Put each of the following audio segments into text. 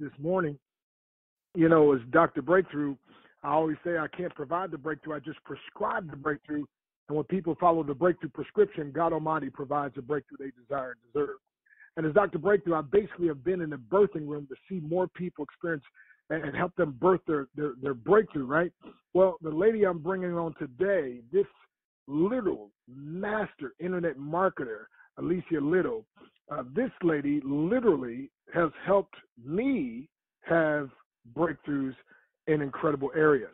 this morning, you know, as Dr. Breakthrough, I always say I can't provide the breakthrough, I just prescribe the breakthrough. And when people follow the breakthrough prescription, God Almighty provides the breakthrough they desire and deserve. And as Dr. Breakthrough, I basically have been in the birthing room to see more people experience and help them birth their, their, their breakthrough, right? Well, the lady I'm bringing on today, this little master internet marketer, Alicia Lyttle, uh, this lady literally has helped me have breakthroughs in incredible areas.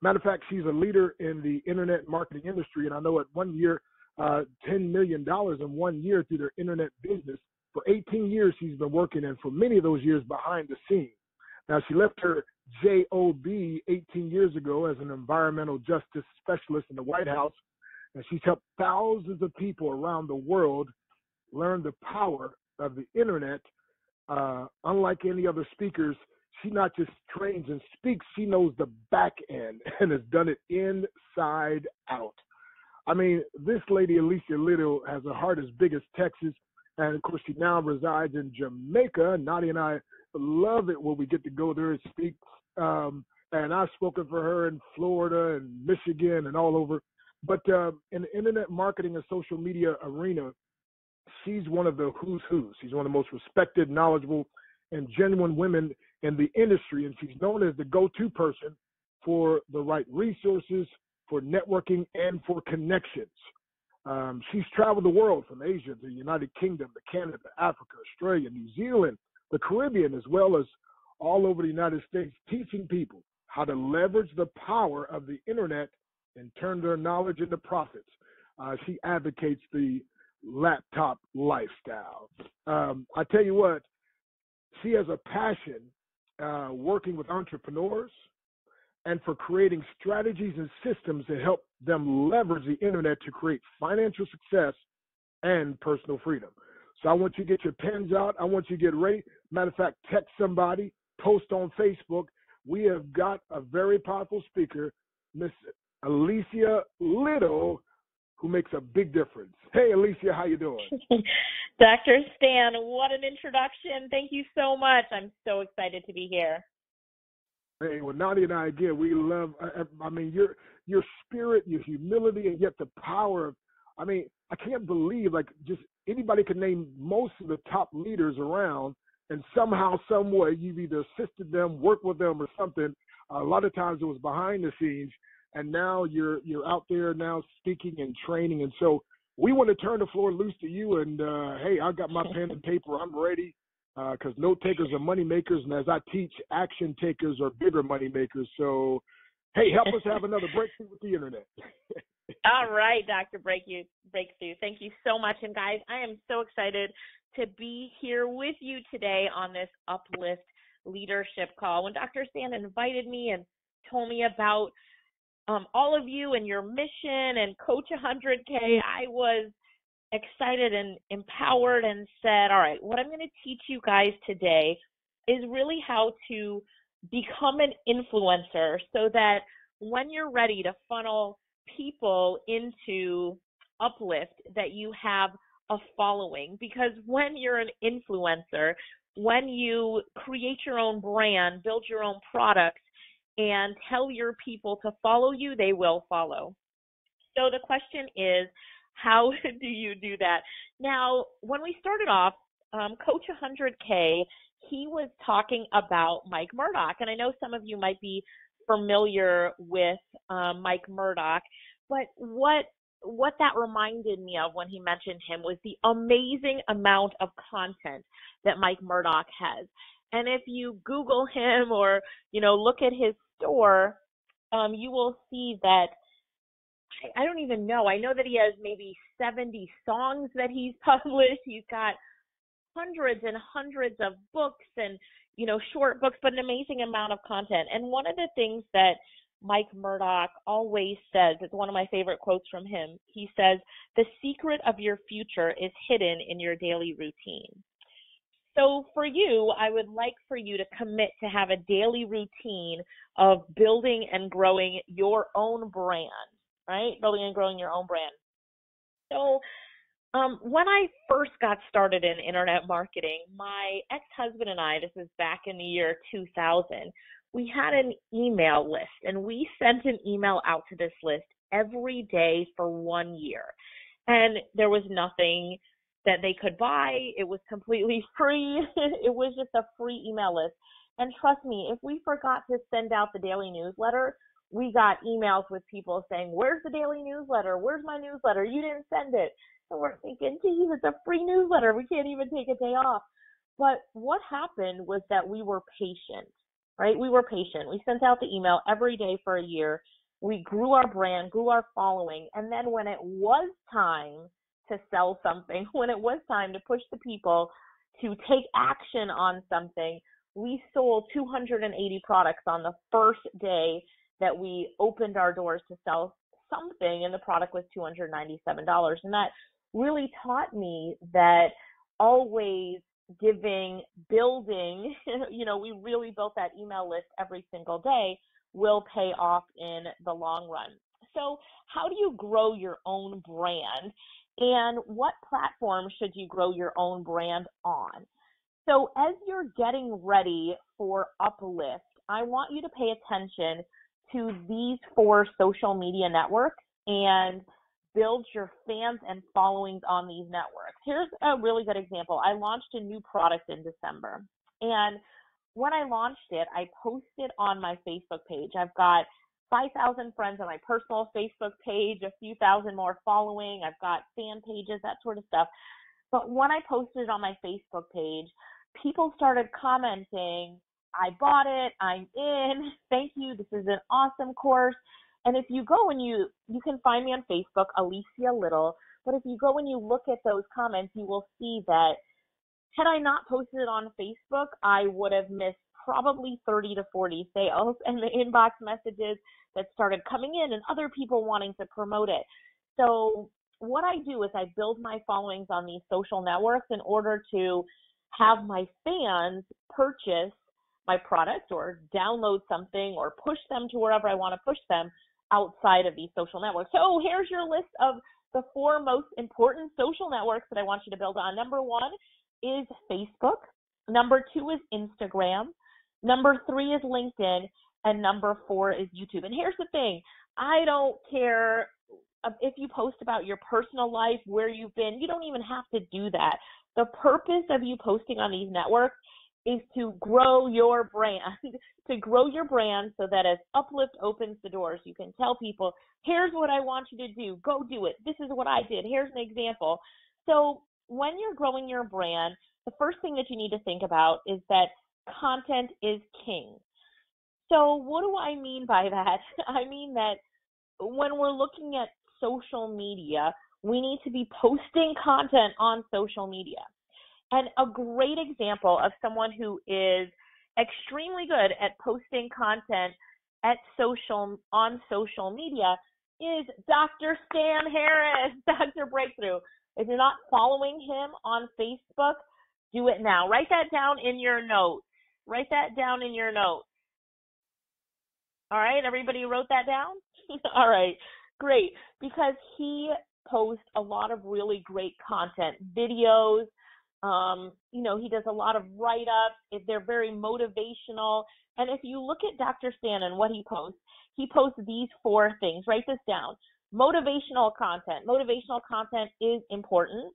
Matter of fact, she's a leader in the internet marketing industry, and I know at one year, uh, $10 million in one year through their internet business. For 18 years, she's been working, and for many of those years behind the scenes. Now, she left her job 18 years ago as an environmental justice specialist in the White House, and she's helped thousands of people around the world learn the power of the internet. Uh, unlike any other speakers, she not just trains and speaks, she knows the back end and has done it inside out. I mean, this lady, Alicia Lyttle, has a heart as big as Texas. And of course, she now resides in Jamaica. Nadia and I love it when we get to go there and speak. Um, and I've spoken for her in Florida and Michigan and all over. But uh, in the internet marketing and social media arena, she's one of the who's who's. She's one of the most respected, knowledgeable, and genuine women in the industry, and she's known as the go-to person for the right resources, for networking, and for connections. Um, she's traveled the world from Asia to the United Kingdom to Canada, Africa, Australia, New Zealand, the Caribbean, as well as all over the United States, teaching people how to leverage the power of the internet and turn their knowledge into profits. Uh, she advocates the laptop lifestyle. Um, I tell you what, she has a passion uh, working with entrepreneurs and for creating strategies and systems that help them leverage the internet to create financial success and personal freedom. So I want you to get your pens out. I want you to get ready. Matter of fact, text somebody, post on Facebook. We have got a very powerful speaker, Miss Alicia Lyttle, who makes a big difference. Hey, Alicia, how you doing? Dr. Stan, what an introduction. Thank you so much. I'm so excited to be here. Hey, well, Nadia and I again, we love. Uh, uh, I mean, your your spirit, your humility, and yet the power of. I mean, I can't believe like just anybody can name most of the top leaders around, and somehow, some way, you've either assisted them, worked with them, or something. A lot of times it was behind the scenes, and now you're you're out there now speaking and training, and so we want to turn the floor loose to you. And uh, hey, I got my pen and paper. I'm ready because uh, note takers are money makers, and as I teach, action takers are bigger money makers. So, hey, help us have another breakthrough with the internet. All right, Dr. Breakthrough. Breakthrough. Thank you so much. And guys, I am so excited to be here with you today on this Uplyftt Leadership Call. When Dr. Stan invited me and told me about um, all of you and your mission and Coach 100K, I was excited and empowered and said, all right, what I'm going to teach you guys today is really how to become an influencer so that when you're ready to funnel people into Uplyftt that you have a following. Because when you're an influencer when you create your own brand build your own products and tell your people to follow you, they will follow. So the question is, how do you do that? Now, when we started off, um, Coach 100K, he was talking about Mike Murdock, and I know some of you might be familiar with um, Mike Murdock, but what what that reminded me of when he mentioned him was the amazing amount of content that Mike Murdock has. And if you Google him or, you know, look at his store, um, you will see that I, I don't even know. I know that he has maybe 70 songs that he's published. He's got hundreds and hundreds of books and, you know, short books, but an amazing amount of content. And one of the things that Mike Murdock always says, it's one of my favorite quotes from him. He says, The secret of your future is hidden in your daily routine. So for you, I would like for you to commit to have a daily routine of building and growing your own brand, right? Building and growing your own brand. So Um, when I first got started in internet marketing, my ex husband and I, this was back in the year 2000, we had an email list and we sent an email out to this list every day for one year. And there was nothing that they could buy. It was completely free. it was just a free email list. And trust me, if we forgot to send out the daily newsletter, we got emails with people saying, Where's the daily newsletter? Where's my newsletter? You didn't send it. And we're thinking, geez, it's a free newsletter. We can't even take a day off. But what happened was that we were patient, right? We were patient. We sent out the email every day for a year. We grew our brand, grew our following. And then when it was time to sell something, when it was time to push the people to take action on something, we sold 280 products on the first day that we opened our doors to sell something and the product was $297 and that really taught me that always giving, building, you know, we really built that email list every single day will pay off in the long run. So, how do you grow your own brand? And what platform should you grow your own brand on? So, as you're getting ready for Uplyftt, I want you to pay attention to these four social media networks and build your fans and followings on these networks. Here's a really good example. I launched a new product in December. And when I launched it, I posted on my Facebook page. I've got 5,000 friends on my personal Facebook page, a few thousand more following. I've got fan pages, that sort of stuff. But when I posted on my Facebook page, people started commenting, I bought it, I'm in, thank you, this is an awesome course. And if you go and you you can find me on Facebook, Alicia Lyttle. But if you go and you look at those comments, you will see that had I not posted it on Facebook, I would have missed probably 30 to 40 sales and the inbox messages that started coming in and other people wanting to promote it. So what I do is I build my followings on these social networks in order to have my fans purchase my product or download something or push them to wherever I want to push them outside of these social networks. So oh, here's your list of the four most important social networks that I want you to build on. Number one is Facebook. Number two is Instagram. Number three is LinkedIn. And number four is YouTube. And here's the thing I don't care if you post about your personal life, where you've been, you don't even have to do that. The purpose of you posting on these networks is to grow your brand, to grow your brand so that as Uplyftt opens the doors, you can tell people, here's what I want you to do. Go do it. This is what I did. Here's an example. So when you're growing your brand, the first thing that you need to think about is that content is king. So what do I mean by that? I mean that when we're looking at social media, we need to be posting content on social media. And a great example of someone who is extremely good at posting content at social on social media is Dr. Stan Harris, Dr. Breakthrough. If you're not following him on Facebook, do it now. Write that down in your notes. Write that down in your notes. All right, everybody wrote that down? All right, great. Because he posts a lot of really great content, videos, um, you know, he does a lot of write ups. They're very motivational. And if you look at Dr. Stan and what he posts, he posts these four things. Write this down. Motivational content. Motivational content is important.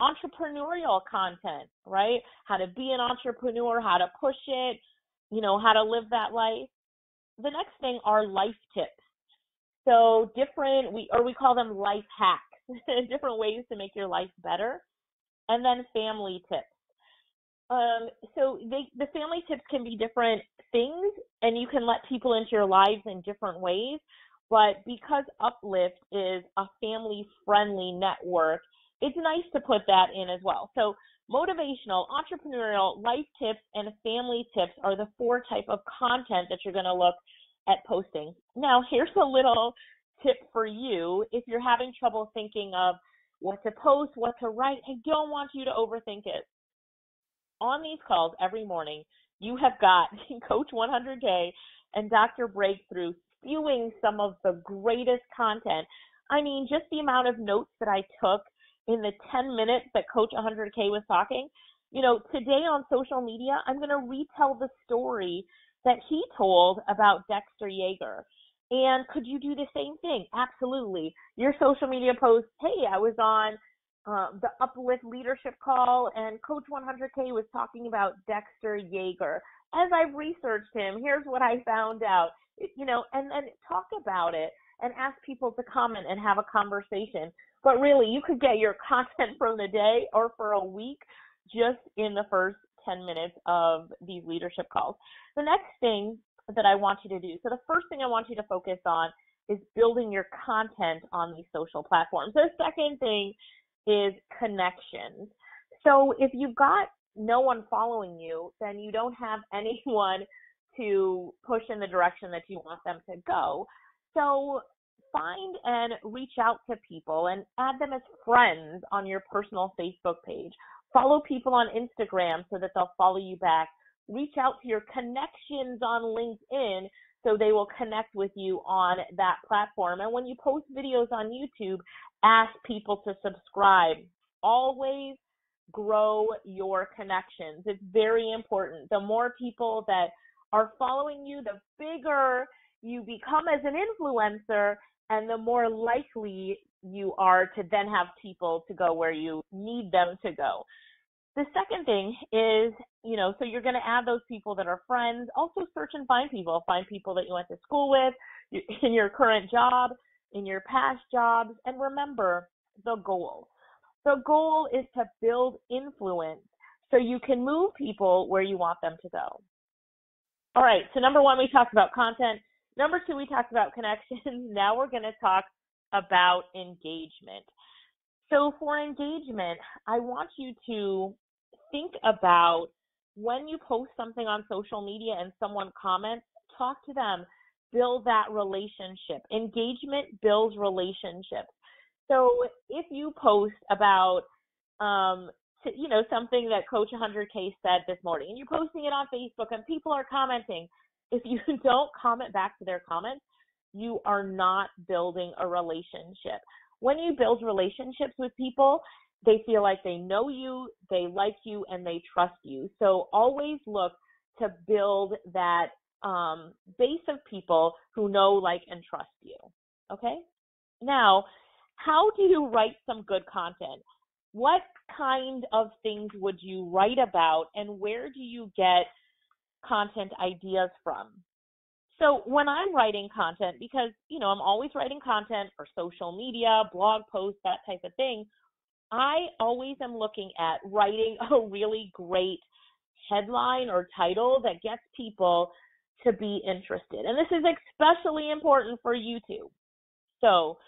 Entrepreneurial content, right? How to be an entrepreneur, how to push it, you know, how to live that life. The next thing are life tips. So different, we or we call them life hacks, different ways to make your life better and then family tips. Um, so they, the family tips can be different things, and you can let people into your lives in different ways. But because Uplyftt is a family-friendly network, it's nice to put that in as well. So motivational, entrepreneurial, life tips, and family tips are the four type of content that you're going to look at posting. Now, here's a little tip for you if you're having trouble thinking of what to post, what to write. I don't want you to overthink it. On these calls every morning, you have got Coach 100K and Dr. Breakthrough spewing some of the greatest content. I mean, just the amount of notes that I took in the 10 minutes that Coach 100K was talking, you know, today on social media, I'm going to retell the story that he told about Dexter Yager. And could you do the same thing? Absolutely. Your social media post, hey, I was on uh, the Uplyftt Leadership Call, and Coach 100K was talking about Dexter Yager. As I researched him, here's what I found out. You know, and then talk about it and ask people to comment and have a conversation. But really, you could get your content from the day or for a week just in the first 10 minutes of these leadership calls. The next thing that I want you to do, so the first thing I want you to focus on is building your content on these social platforms. The second thing is connections. So if you've got no one following you, then you don't have anyone to push in the direction that you want them to go. So find and reach out to people and add them as friends on your personal Facebook page. Follow people on Instagram so that they'll follow you back. Reach out to your connections on LinkedIn so they will connect with you on that platform. And when you post videos on YouTube, ask people to subscribe. Always grow your connections. It's very important. The more people that are following you, the bigger you become as an influencer and the more likely you are to then have people to go where you need them to go. The second thing is, you know, so you're going to add those people that are friends. Also search and find people. Find people that you went to school with in your current job, in your past jobs. And remember the goal. The goal is to build influence so you can move people where you want them to go. All right, so number one, we talked about content. Number two, we talked about connections. Now we're going to talk about engagement. So for engagement, I want you to think about when you post something on social media and someone comments, talk to them, build that relationship. Engagement builds relationships. So if you post about, um, to, you know, something that Coach 100K said this morning, and you're posting it on Facebook, and people are commenting, if you don't comment back to their comments, you are not building a relationship. When you build relationships with people, they feel like they know you, they like you, and they trust you. So always look to build that um, base of people who know, like, and trust you. Okay? Now, how do you write some good content? What kind of things would you write about, and where do you get content ideas from? So when I'm writing content, because you know I'm always writing content for social media, blog posts, that type of thing, I always am looking at writing a really great headline or title that gets people to be interested. And this is especially important for YouTube. So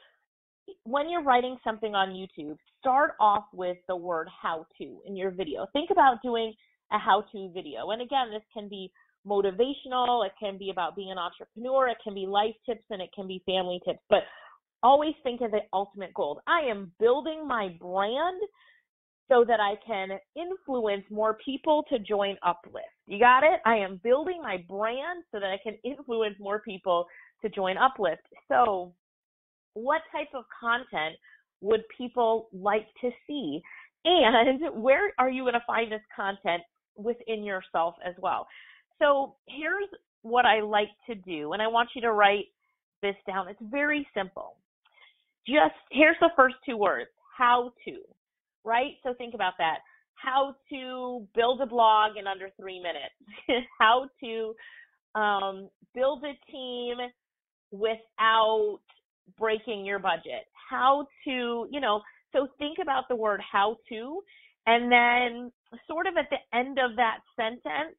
when you're writing something on YouTube, start off with the word how to in your video. Think about doing a how to video. And again, this can be motivational, it can be about being an entrepreneur, it can be life tips, and it can be family tips. But always think of the ultimate goal. I am building my brand so that I can influence more people to join Uplyftt. You got it? I am building my brand so that I can influence more people to join Uplyftt. So, what type of content would people like to see? And where are you going to find this content within yourself as well? So, here's what I like to do, and I want you to write this down. It's very simple just here's the first two words how to, right? So think about that. How to build a blog in under three minutes, how to um, build a team without breaking your budget, how to, you know, so think about the word how to, and then sort of at the end of that sentence,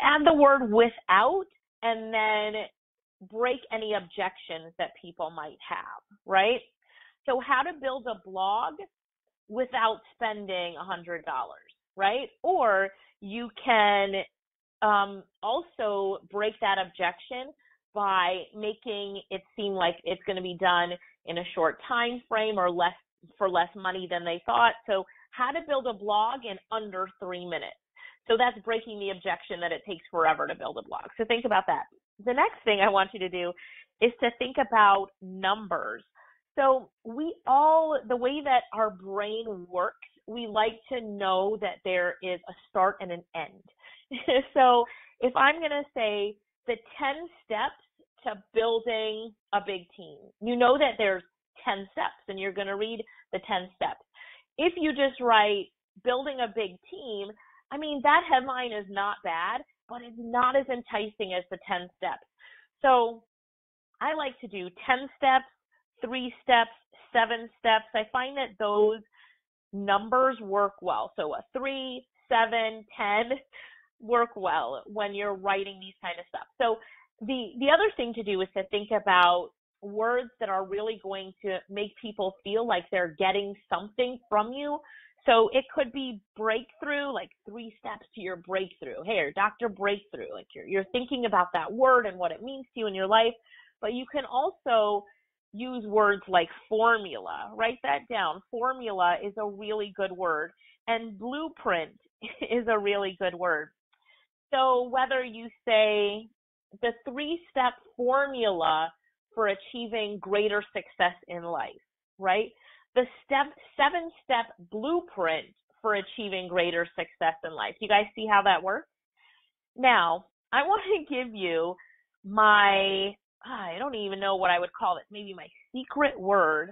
add the word without, and then break any objections that people might have, right? So how to build a blog without spending a hundred dollars, right? Or you can um, also break that objection by making it seem like it's going to be done in a short time frame or less for less money than they thought. So how to build a blog in under three minutes. So that's breaking the objection that it takes forever to build a blog. So think about that the next thing I want you to do is to think about numbers. So we all, the way that our brain works, we like to know that there is a start and an end. so if I'm going to say the 10 steps to building a big team, you know that there's 10 steps and you're going to read the 10 steps. If you just write building a big team, I mean, that headline is not bad, but it's not as enticing as the 10 steps. So I like to do 10 steps, three steps, seven steps. I find that those numbers work well. So a three, seven, ten work well when you're writing these kind of stuff. So the the other thing to do is to think about words that are really going to make people feel like they're getting something from you. So it could be breakthrough, like three steps to your breakthrough. Hey, or Dr. Breakthrough, like you're you're thinking about that word and what it means to you in your life. But you can also use words like formula. Write that down. Formula is a really good word, and blueprint is a really good word. So whether you say the three step formula for achieving greater success in life, right? The step seven step blueprint for achieving greater success in life. You guys see how that works? Now, I want to give you my I don't even know what I would call it, maybe my secret word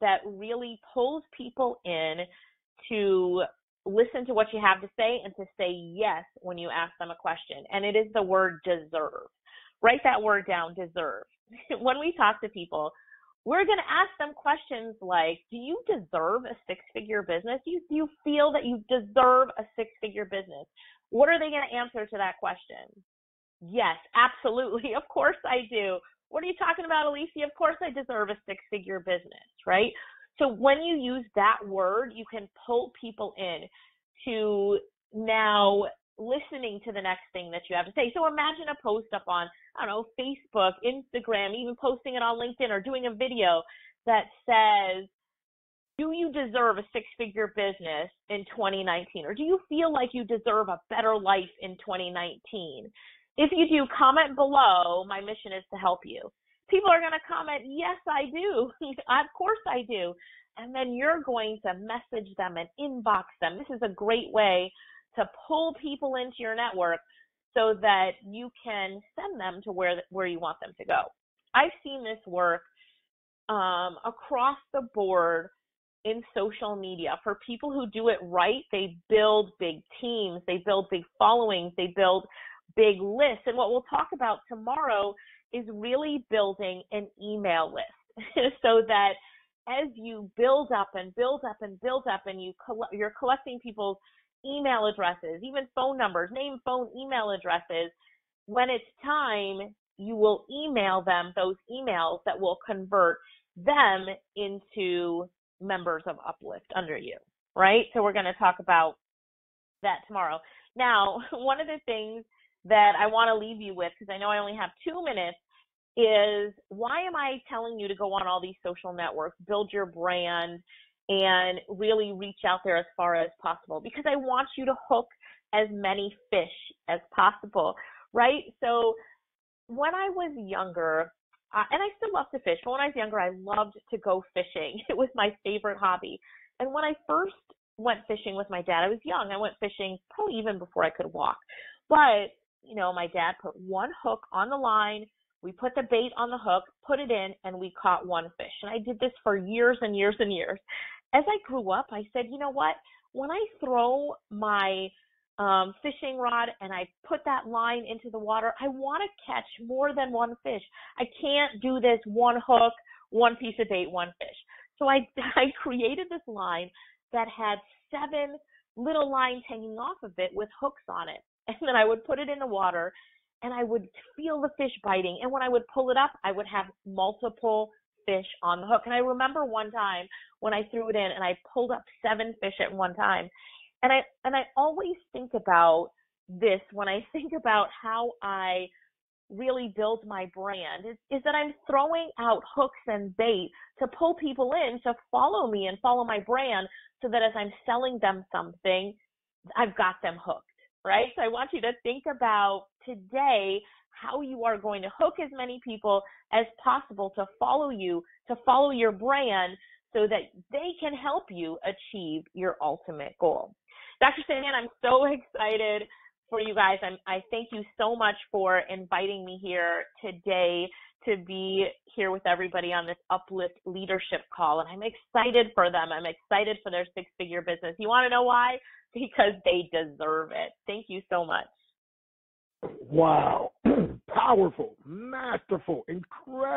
that really pulls people in to listen to what you have to say and to say yes when you ask them a question. And it is the word deserve. Write that word down, deserve. when we talk to people, we're going to ask them questions like, do you deserve a six figure business? Do you, do you feel that you deserve a six figure business? What are they going to answer to that question? Yes, absolutely. Of course I do. What are you talking about, Alicia? Of course I deserve a six figure business, right? So when you use that word, you can pull people in to now listening to the next thing that you have to say. So imagine a post up on, I don't know, Facebook, Instagram, even posting it on LinkedIn or doing a video that says, do you deserve a six figure business in 2019? Or do you feel like you deserve a better life in 2019? If you do, comment below. My mission is to help you. People are going to comment, yes, I do. of course I do. And then you're going to message them and inbox them. This is a great way to pull people into your network so that you can send them to where, where you want them to go. I've seen this work um, across the board in social media. For people who do it right, they build big teams, they build big followings, they build big lists. And what we'll talk about tomorrow is really building an email list so that as you build up and build up and build up and you coll- you're collecting people's email addresses, even phone numbers, name, phone, email addresses, when it's time, you will email them those emails that will convert them into members of Uplyftt under you, right? So we're going to talk about that tomorrow. Now, one of the things that I want to leave you with, because I know I only have two minutes, is why am I telling you to go on all these social networks, build your brand, and really reach out there as far as possible? Because I want you to hook as many fish as possible, right? So when I was younger, uh, and I still love to fish, but when I was younger, I loved to go fishing. It was my favorite hobby. And when I first went fishing with my dad, I was young. I went fishing probably even before I could walk. But you know, my dad put one hook on the line. We put the bait on the hook, put it in, and we caught one fish. And I did this for years and years and years. As I grew up, I said, you know what? When I throw my um, fishing rod and I put that line into the water, I want to catch more than one fish. I can't do this one hook, one piece of bait, one fish. So I, I created this line that had seven little lines hanging off of it with hooks on it. and then I would put it in the water and I would feel the fish biting. And when I would pull it up, I would have multiple fish on the hook. And I remember one time when I threw it in and I pulled up seven fish at one time. And I and I always think about this when I think about how I really build my brand is, is that I'm throwing out hooks and bait to pull people in to follow me and follow my brand so that as I'm selling them something, I've got them hooked right? So I want you to think about today how you are going to hook as many people as possible to follow you, to follow your brand so that they can help you achieve your ultimate goal. Dr. Stan, I'm so excited for you guys. I'm, I thank you so much for inviting me here today to be here with everybody on this Uplyftt leadership call. And I'm excited for them. I'm excited for their six figure business. You want to know why? Because they deserve it. Thank you so much. Wow. Powerful, masterful, incredible.